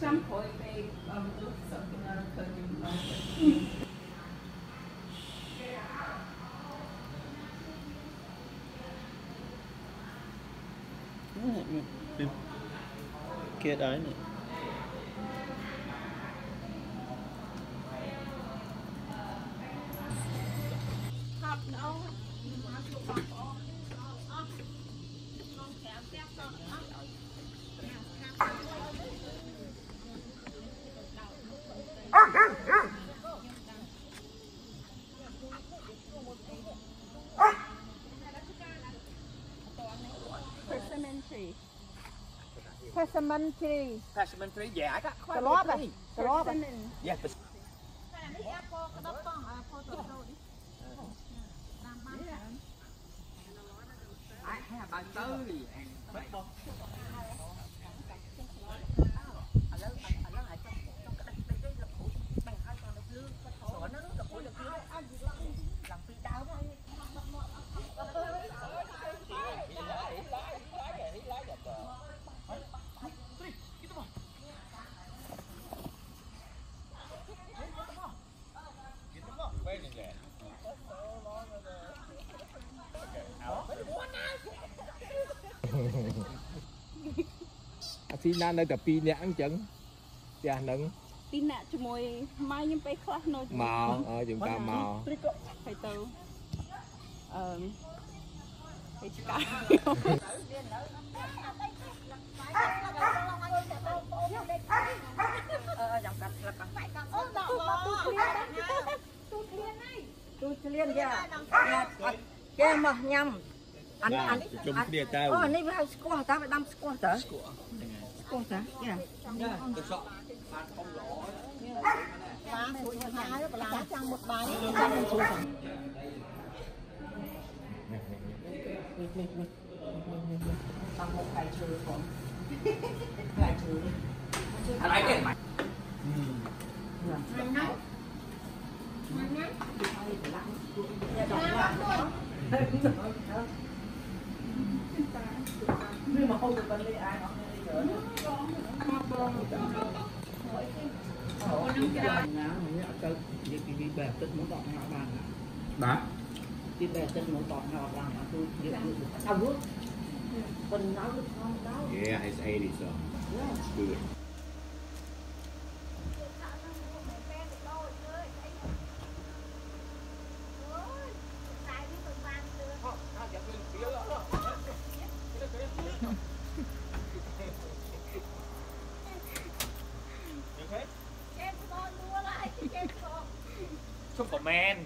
some point they um, look something out of cooking process. kia đấy này Persimmon tree. Persimmon tree. Persimmon tree, yeah, I got quite The a lava. tree. The lava. Persimmon. អាស៊ីណានៅតែ2នាក់អញ្ចឹងផ្ទះហ្នឹងពីរនាក់ជាមួយម៉ែខ្ញុំពេលខ្លះនៅមកអើយើងតាមមកព្រិចទៅទៅអឺទៅឆ្កាអឺយ៉ាងកាត់ស្លឹកអូដល់ទូគ្លៀនទូគ្លៀនហើយទូគ្លៀនយ៉ាគេមកញ៉ាំ អានេះអានេះ ជុំគ្នាទៅ អូអានេះវាហៅស្គាស់តាវាដាំស្គាស់តាស្គាស់ស្គាស់តាយ៉ា bán chuối nhà hai đó lá trang một bài trang một chuối bằng một cái chuối của cái chuối I like it. nhưng Đó. bè tích muốn đọt họ bằng là tôi biết được. Sao bước phần nói được không đâu yeah it's 80 so. It's good. Superman. អឺ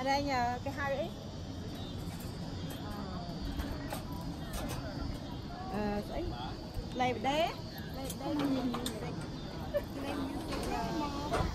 ở đây nhờ cái hai ít ờ ấy lấy đế lấy đế lấy đế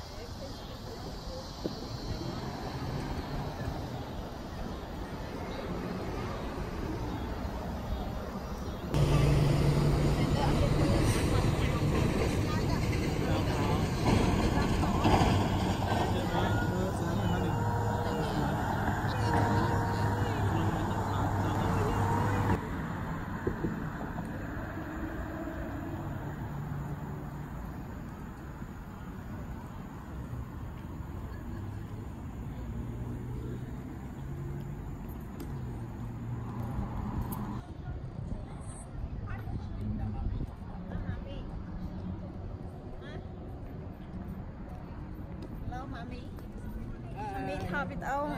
hợp với tao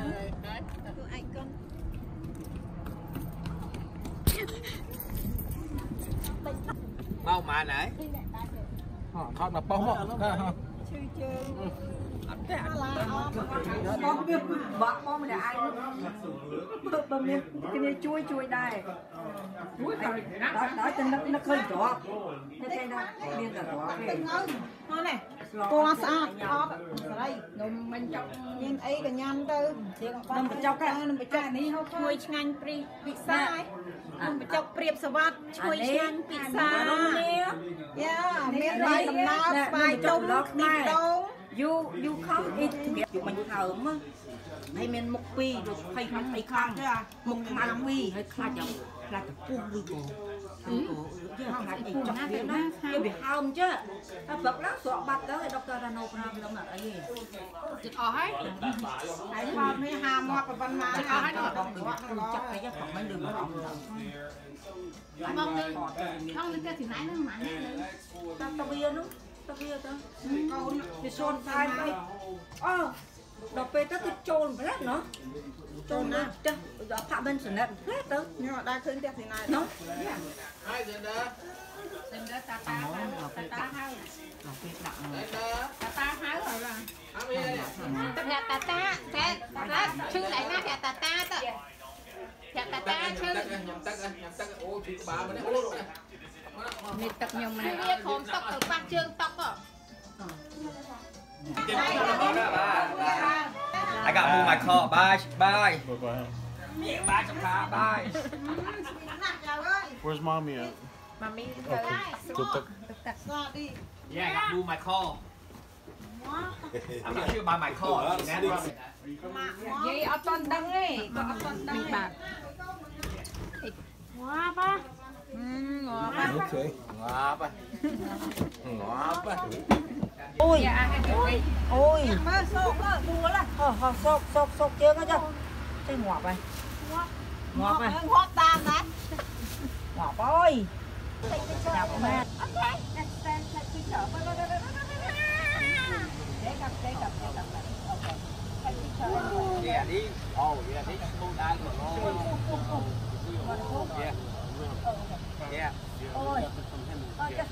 Tụi ảnh con Bao mà nãy Họ mà bao họ Chư chư Hãy subscribe cho kênh nó Mì Gõ Để không bỏ lỡ những video hấp dẫn នាក់ឯងបើបើមានគ្នាជួយជួយដែរជួយដល់ដល់តែនឹកនឹកឃើញត្រប់តែតែដល់មានតែត្រប់ទេ Ngon nè. Cô ស្អាតអត់ស្រីនំមិនចង់មានអីក៏ញ៉ាំទៅនំបញ្ចុកនំបញ្ចុកនេះហូបឈ្ងុយឆ្ងាញ់ព្រីពិសានំបញ្ចុកព្រៀបសវត្តឈ្ងុយឆ្ងាញ់ពិសារំលាយ៉ាមានបាយដំណើរស្បាយទុំខ្ទិះដូង you you come eat together យកបាញ់ហើមហើយមានមុខពីរដូចភ័យខ្លាំងភ័យខ្លាំងមុខខ្មៅពីរហើយខ្លាចយ៉ាងខ្លាចទៅពុះឬក៏ ឬក៏យើងខ្លាចអីចុកវាណាយកវាហើមចេះតែព្រឹកឡើងស្រកបាត់ទៅឲ្យដុកទ័រថាណូប្រាំលំអត់អីទេចិត្តអស់ហើយហើយមកនេះហាមកប៉ុណ្ណាហើយអស់ហើយដល់ដល់ទៅទៅចាប់ទៅចាប់មិនដឹងមិនអត់ដល់មកនឹងថងនឹងទៅទីណៃនឹងម៉ាននេះតាមតាវានោះតាវាទៅកូនវាសូនតែទៅអឺ ដល់ពេលទៅគឺចូលម្លេះណោះចូលណាចាស់ដល់ផាក់មិនសណិតម្លេះទៅញ៉ាំដែរឃើញផ្ទះទីណាណោះហើយទៅដើទៅទៅតាតាតាតាហើយដល់ពេលដាក់ទៅដើតាតាហើយហើយអត់មានទៅតាតាតែតាឈឺណៃណាតាតាតាទៅតាតាតាឈឺទឹកញ៉ាំទឹកញ៉ាំទឹកអូជិះក្បាលមកនេះអូនេះទឹកខ្ញុំនេះវាខំតុកទៅប៉ះជើងតុកហ៎ I got to in my car. Bye. Bye. Bye bye. Bye, Bye. Where's mommy at? Mommy is okay. Sorry. Yeah, I got more my car. I'm not sure about my car. Oh, yeah, ở tuần đăng ấy, ở tuần đăng Okay. ôi ôi ờ ờ sọc sọc sọc chưa nghe chưa chơi ngọt này ngọt này ngọt tam này ngọt ơi ngọt mà Yeah, these. Oh, yeah, these cool guys are long. Yeah. Yeah. Oh, yeah.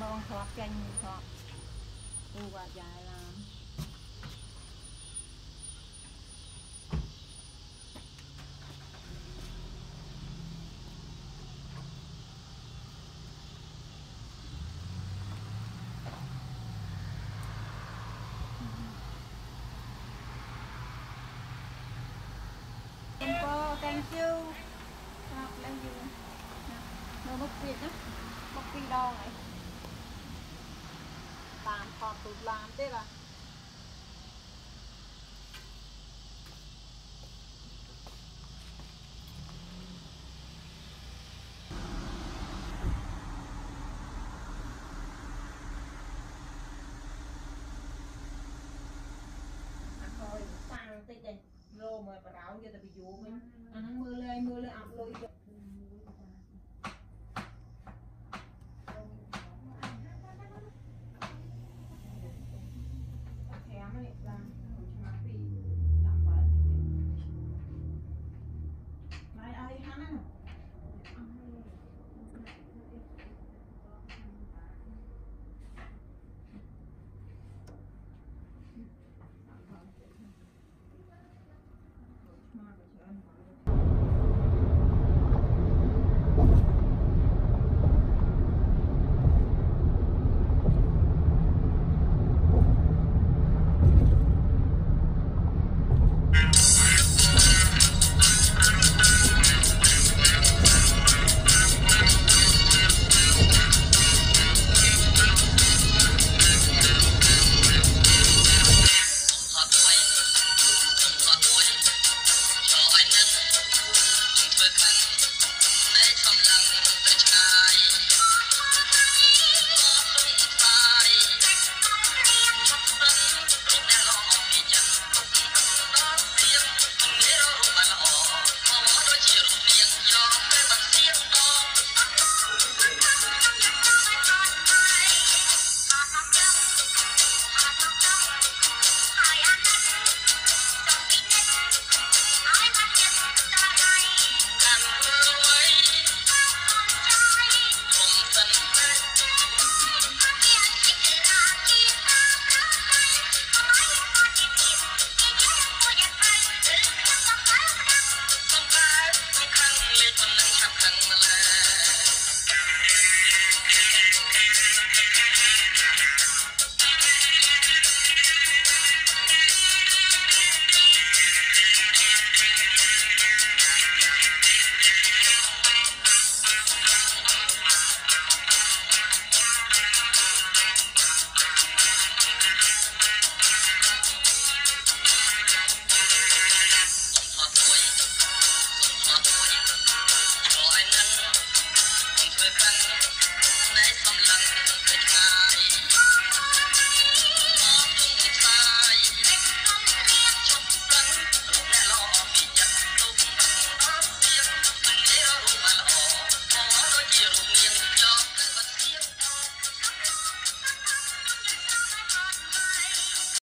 มองทอดแกงทอดดูว่ายายละแตงคิวครับแล้วอยู่นะเนื้อมกปีนะมกปีดองเลย តាមថតទូឡានទេបាទតិចទេលោមើលបារោយកទៅពីយូរវិញអាហ្នឹងមើលលេងមើលលេងអត់លុយ